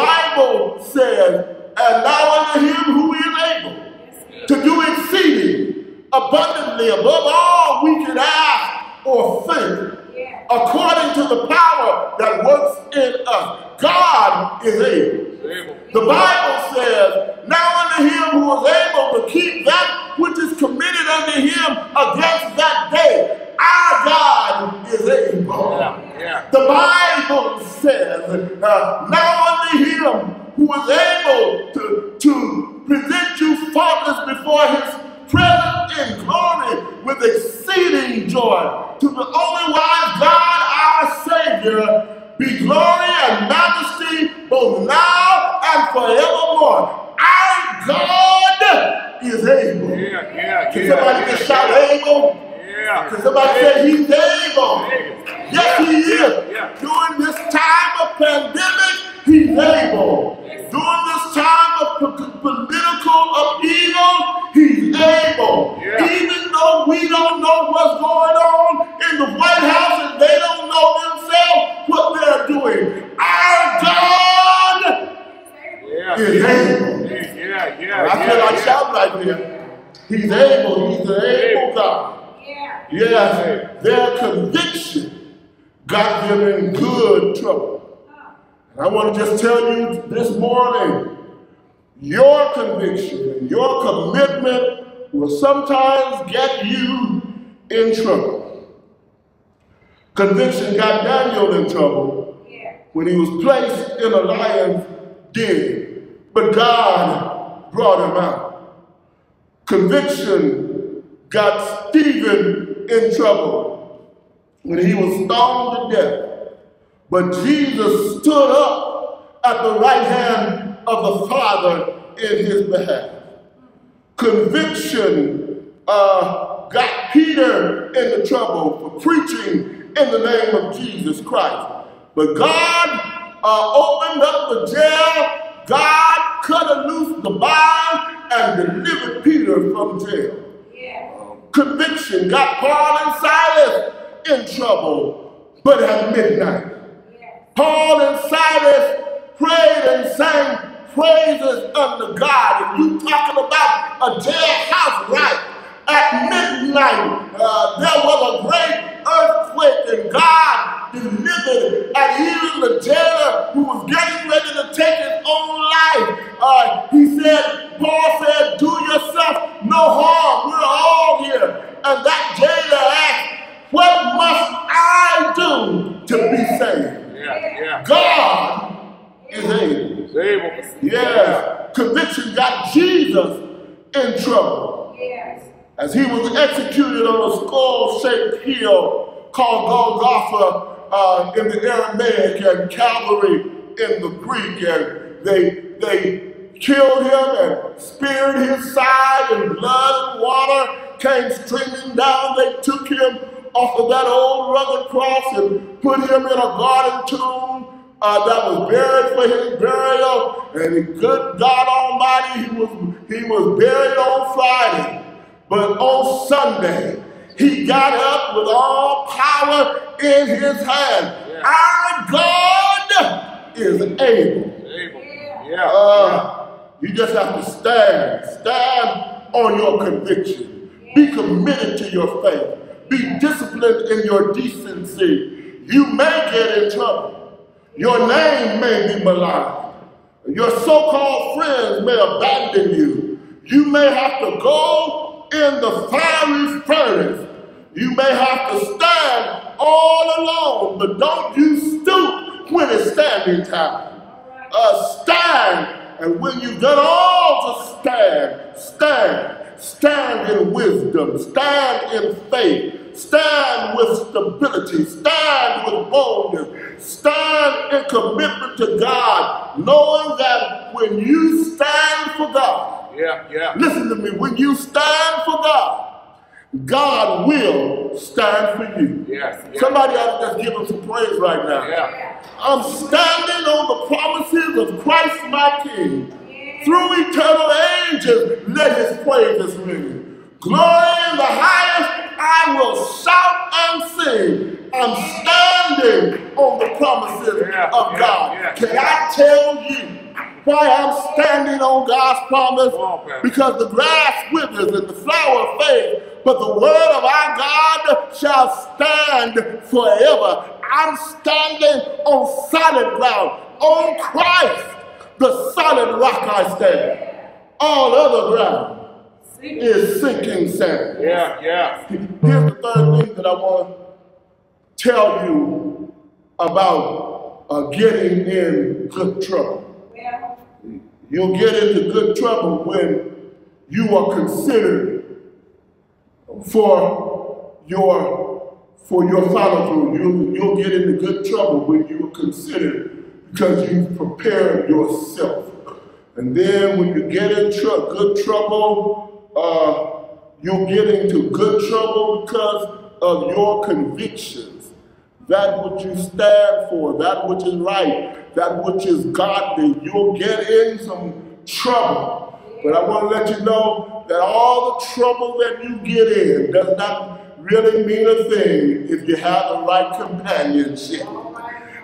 sometimes get you in trouble. Conviction got Daniel in trouble when he was placed in a lion's den, but God brought him out. Conviction got Stephen in trouble when he was stoned to death. But Jesus stood up at the right hand of the Father in his behalf. Conviction uh, got Peter into trouble for preaching in the name of Jesus Christ. But God uh, opened up the jail. God cut loose the bind and delivered Peter from jail. Conviction got Paul and Silas in trouble, but at midnight. Paul and Silas prayed and sang praises unto God. And you talking about a jailhouse, right? At midnight, uh, there was a great earthquake, and God delivered. And even the jailer who was getting ready to take his own life, uh, he said, Paul said, do yourself no harm. We're all here. And that jailer asked, what must I do to be saved? Yeah, yeah. God is able. He's able. Yes. Conviction got Jesus in trouble. Yes. As he was executed on a skull-shaped hill called Golgotha uh, in the Aramaic and Calvary in the Greek, and they they killed him and speared his side, and blood and water came streaming down. They took him off of that old rugged cross and put him in a garden tomb uh, that was buried for his burial. And the good God Almighty, he was he was buried on Friday, but on Sunday he got up with all power in his hand. Our God is able. Able. Yeah. Uh, you just have to stand. Stand on your conviction. Be committed to your faith. Be disciplined in your decency. You may get in trouble. Your name may be maligned. Your so-called friends may abandon you. You may have to go in the fiery furnace. You may have to stand all alone, but don't you stoop when it's standing time. Uh, stand, and when you've done all to stand, stand. Stand in wisdom, stand in faith, stand with stability, stand with boldness, stand in commitment to God, knowing that when you stand for God, Yeah, yeah. listen to me, when you stand for God, God will stand for you. Yes, yes. Somebody ought to just give him some praise right now. Yeah. I'm standing on the promises of Christ my King. Through eternal ages, let his praises ring. Glory in the highest, I will shout and sing. I'm standing on the promises Yeah, of yeah, God. yeah, Can. I tell you why I'm standing on God's promise? On, because the grass withers and the flower fades, but the word of our God shall stand forever. I'm standing on solid ground, on Christ, the solid rock I stand. All other ground is sinking sand. Yeah, yeah. Here's the third thing that I want to tell you about uh, getting in good trouble. You'll get into good trouble when you are considered for your for your follow through. You, you'll get into good trouble when you are considered because you prepared yourself. And then when you get in tr- good trouble, uh, you'll get into good trouble because of your convictions. That which you stand for, that which is right, that which is godly, you'll get in some trouble. But I want to let you know that all the trouble that you get in does not really mean a thing if you have the right companionship.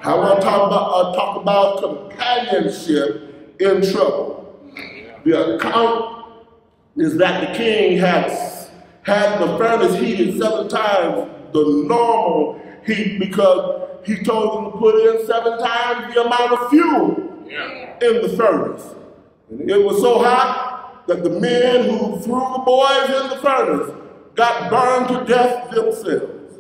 I want to talk about, uh, talk about companionship in trouble. The account is that the king had, had the furnace heated seven times the normal heat because he told them to put in seven times the amount of fuel in the furnace. And it was so hot that the men who threw the boys in the furnace got burned to death themselves.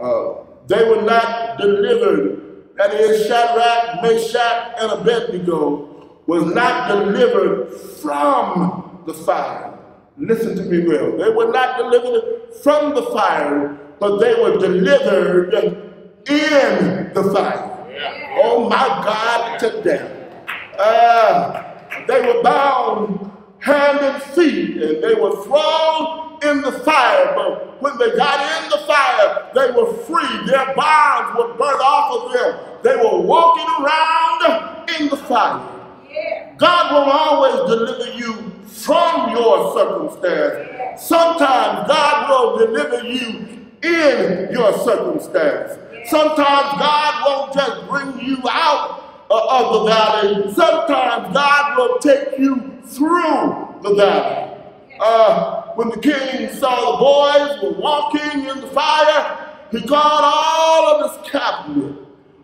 Uh, they were not delivered. That is, Shadrach, Meshach, and Abednego was not delivered from the fire. Listen to me well. They were not delivered from the fire, but they were delivered in the fire. Oh my God, today. Uh, they were bound hand and feet, and they were thrown in the fire. But when they got in the fire, they were free. Their bonds were burnt off of them. They were walking around in the fire. God will always deliver you from your circumstance. Sometimes God will deliver you in your circumstance. Sometimes God won't just bring you out of the valley. Sometimes God will take you through the valley. Uh, when the king saw the boys were walking in the fire, he called all of his cabinet,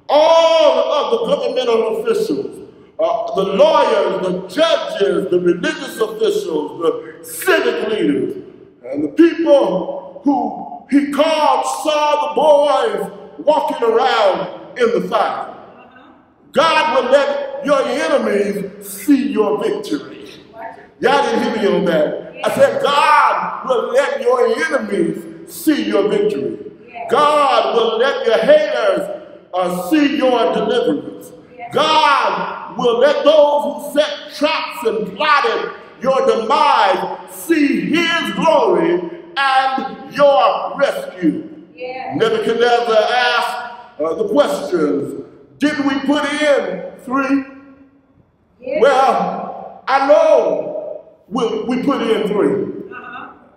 all of the governmental officials, uh, the lawyers, the judges, the religious officials, the civic leaders, and the people who he called saw the boys walking around in the fire. God will let your enemies see your victory. Y'all didn't hear me on that. I said, God will let your enemies see your victory. God will let your haters uh, see your deliverance. God will let those who set traps and plotted your demise see his glory and your rescue. Nebuchadnezzar asked uh, the questions, did we put in three? Well, I know we, we put in 3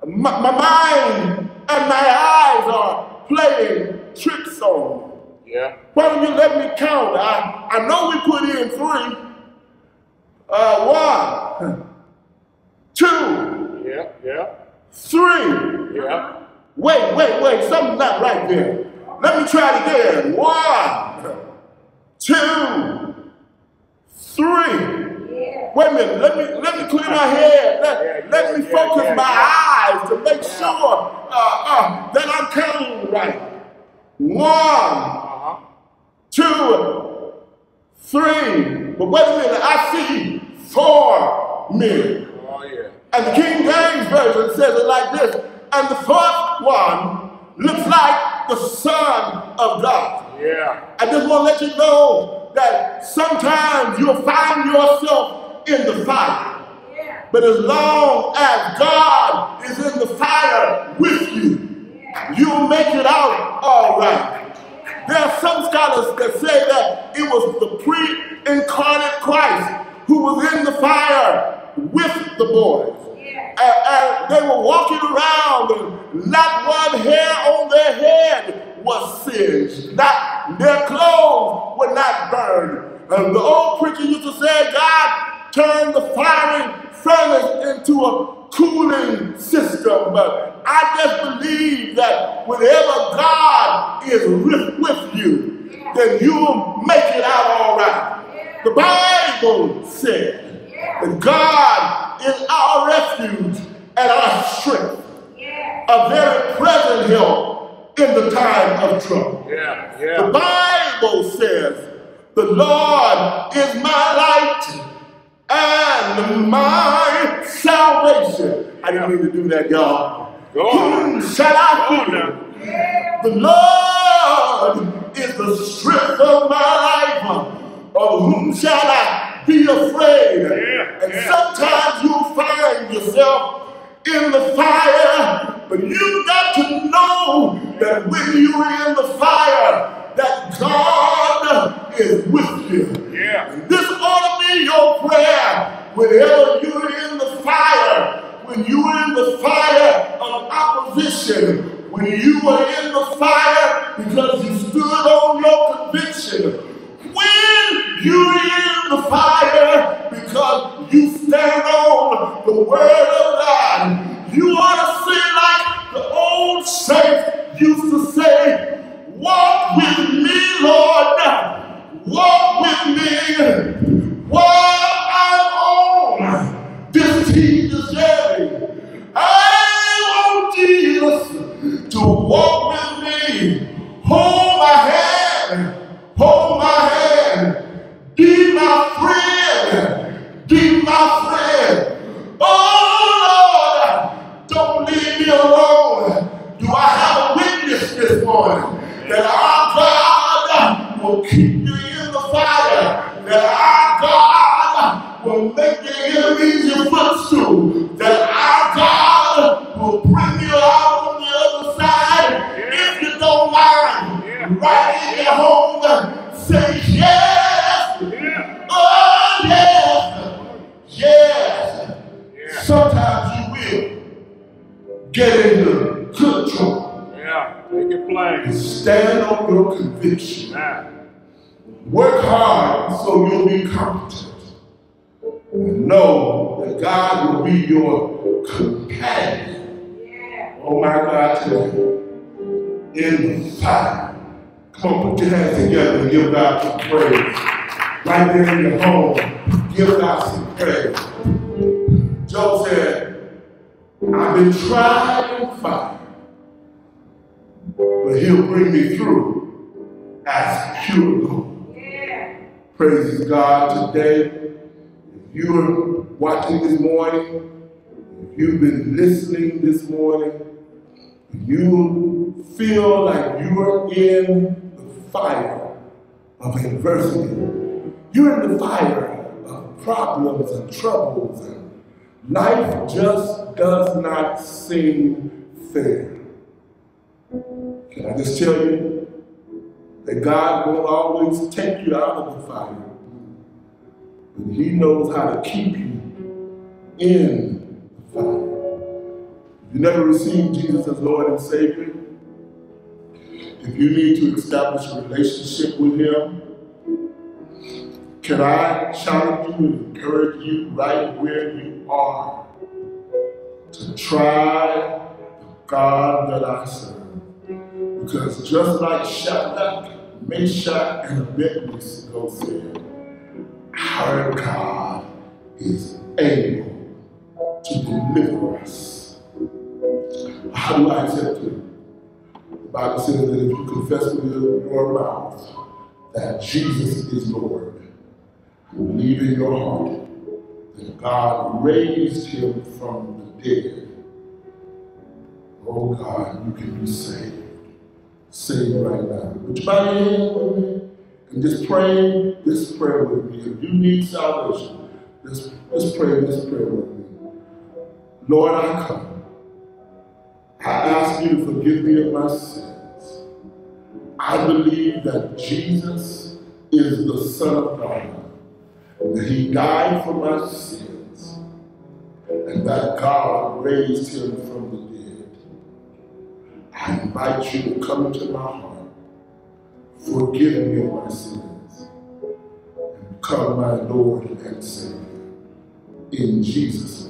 My, my mind and my eyes are playing tricks on me. Yeah. Why don't you let me count? I, I know we put in three. Uh, one, two, Yeah. Yeah. three. Yeah. Wait, wait, wait, something's not right there. Let me try it again. One, two, three. Wait a minute, let me let me clear my head. Let, let me yeah, focus yeah, my eyes to make sure uh, uh, that I'm counting right. One. Two, three. But wait a minute, I see four men. Oh yeah. And the King James Version says it like this. And the fourth one looks like the Son of God. Yeah. I just want to let you know that sometimes you'll find yourself in the fire. Yeah. But as long as God is in the fire with you, you'll make it out all right. There are some scholars that say that it was the pre-incarnate Christ who was in the fire with the boys. And, and they were walking around and not one hair on their head was singed. Not their clothes were not burned. And the old preacher used to say, God turned the fiery furnace into a cooling system. But I just believe that whenever God is with, with you, then you'll make it out all right. The Bible said that God is our refuge and our strength, a very present help in the time of trouble. Yeah. The Bible says, the Lord is my light and my salvation. I didn't mean to do that, y'all. Go on. Shall I fear? The Lord is the strength of my life. Of whom shall I be afraid? Yeah, and yeah. sometimes you'll find yourself in the fire, but you've got to know that when you're in the fire, that God is with you. Whenever you're in the fire, when you were in the fire of opposition, when you were in the fire because you stood on your conviction, when you're in the fire because you stand on the word of God, you ought to say like the old saints used to say, walk with me, Lord, walk with me. While to walk with me, hold my hand, hold my hand, be my friend, be my friend. Oh Lord, don't leave me alone. Do I have a witness this morning that our God will keep you in the fire, that our God will make your enemies your footstool, that our God don't. Right in your home, say yes. Oh yes. Yes. Sometimes you will get into good trouble. Yeah, make it plain. Stand on your conviction. Work hard so you'll be competent. And know that God will be your companion. Oh my God, today. In the fire. Come on, put your hands together and give God some praise. Right there in your home, give God some praise. Job said, I've been tried in fire, but he'll bring me through as pure gold. Praise God today. If you're watching this morning, if you've been listening this morning, you feel like you are in the fire of adversity. You're in the fire of problems and troubles, and life just does not seem fair. Can I just tell you that God won't always take you out of the fire, but He knows how to keep you in the fire. You never received Jesus as Lord and Savior, if you need to establish a relationship with Him, can I challenge you and encourage you right where you are to try the God that I serve? Because just like Shadrach, Meshach, and Abednego said, our God is able to deliver us. How do I accept it? The Bible says that if you confess with your mouth that Jesus is Lord, and believe in your heart that God raised him from the dead, oh God, you can be saved. Saved right now. Would you bow your hand with me and just pray this prayer with me? If you need salvation, just, just pray this prayer with me. Lord, I come. I ask you to forgive me of my sins. I believe that Jesus is the Son of God, that He died for my sins, and that God raised Him from the dead. I invite you to come into my heart, forgive me of my sins, and become my Lord and Savior. In Jesus' name.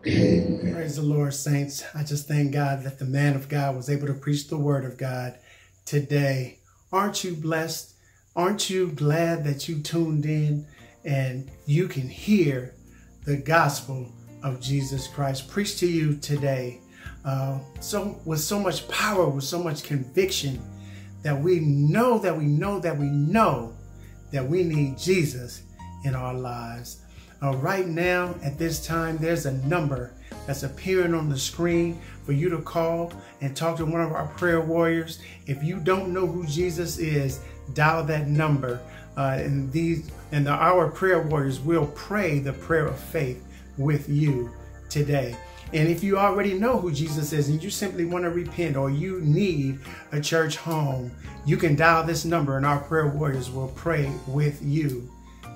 Praise the Lord, saints. I just thank God that the man of God was able to preach the word of God today. Aren't you blessed? Aren't you glad that you tuned in and you can hear the gospel of Jesus Christ preached to you today? Uh, so with so much power, with so much conviction, that we know that we know that we know that we need Jesus in our lives. Uh, right now, at this time, there's a number that's appearing on the screen for you to call and talk to one of our prayer warriors. If you don't know who Jesus is, dial that number. Uh, and these and the, our prayer warriors will pray the prayer of faith with you today. And if you already know who Jesus is and you simply want to repent or you need a church home, you can dial this number and our prayer warriors will pray with you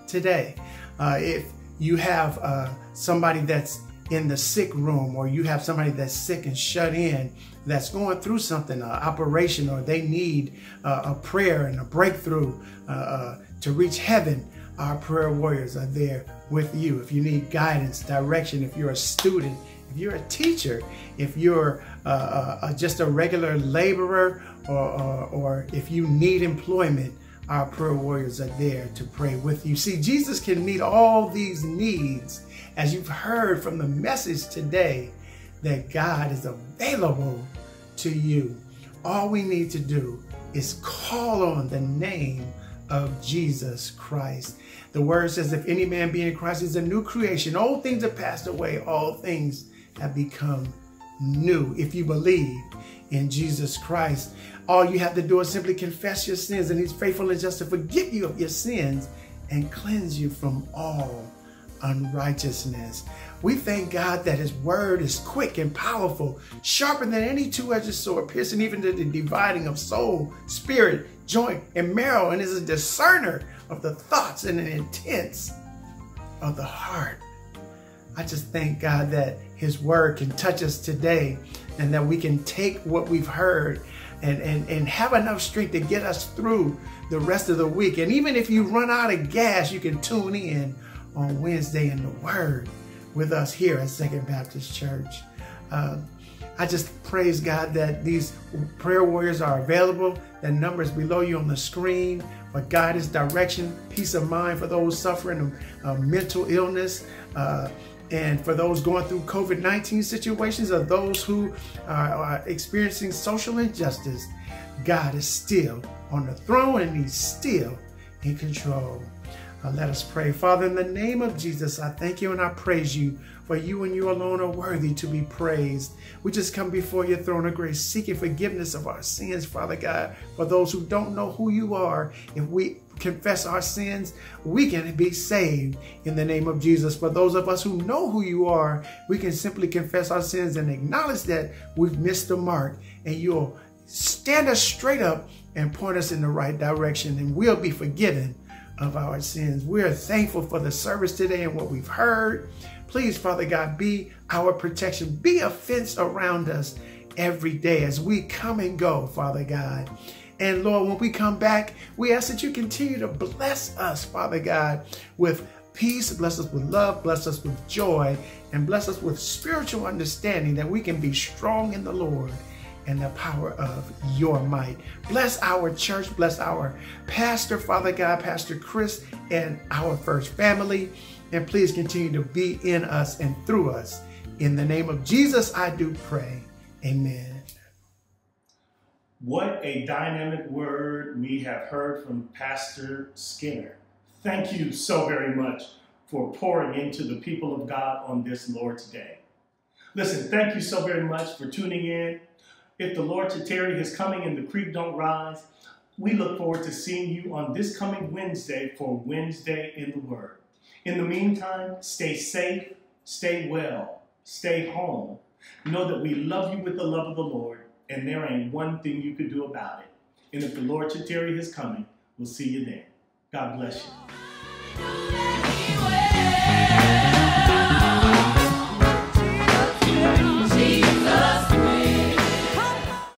today. Uh, if you have uh, somebody that's in the sick room or you have somebody that's sick and shut in that's going through something, an operation, or they need uh, a prayer and a breakthrough uh, uh, to reach heaven, our prayer warriors are there with you. If you need guidance, direction, if you're a student, if you're a teacher, if you're uh, uh, just a regular laborer, or, or, or if you need employment, our prayer warriors are there to pray with you. See, Jesus can meet all these needs as you've heard from the message today that God is available to you. All we need to do is call on the name of Jesus Christ. The word says, if any man be in Christ is a new creation. Old things have passed away. All things have become new. If you believe in Jesus Christ, all you have to do is simply confess your sins and he's faithful and just to forgive you of your sins and cleanse you from all unrighteousness. We thank God that his word is quick and powerful, sharper than any two-edged sword, piercing even to the dividing of soul, spirit, joint, and marrow, and is a discerner of the thoughts and the intents of the heart. I just thank God that his word can touch us today and that we can take what we've heard and, and, and have enough strength to get us through the rest of the week. And even if you run out of gas, you can tune in on Wednesday in the Word with us here at Second Baptist Church. Um, I just praise God that these prayer warriors are available. The numbers below you on the screen for guidance, direction, peace of mind for those suffering uh, mental illness, uh, and for those going through COVID 19 situations, or those who are, are experiencing social injustice. God is still on the throne and He's still in control. Uh, let us pray. Father, in the name of Jesus, I thank you and I praise you for you and you alone are worthy to be praised. We just come before your throne of grace, seeking forgiveness of our sins, Father God. For those who don't know who you are, if we confess our sins, we can be saved in the name of Jesus. For those of us who know who you are, we can simply confess our sins and acknowledge that we've missed the mark, and you'll stand us straight up and point us in the right direction, and we'll be forgiven of our sins. We are thankful for the service today and what we've heard. Please, Father God, be our protection. Be a fence around us every day as we come and go, Father God. And Lord, when we come back, we ask that you continue to bless us, Father God, with peace, bless us with love, bless us with joy, and bless us with spiritual understanding that we can be strong in the Lord and the power of your might. Bless our church, bless our pastor, Father God, Pastor Chris, and our first family. And please continue to be in us and through us. In the name of Jesus, I do pray. Amen. What a dynamic word we have heard from Pastor Skinner. Thank you so very much for pouring into the people of God on this Lord's Day. Listen, thank you so very much for tuning in. If the Lord to tarry his coming and the creek don't rise, we look forward to seeing you on this coming Wednesday for Wednesday in the Word. In the meantime, stay safe, stay well, stay home. Know that we love you with the love of the Lord, and there ain't one thing you could do about it. And if the Lord should tarry his coming, we'll see you then. God bless you.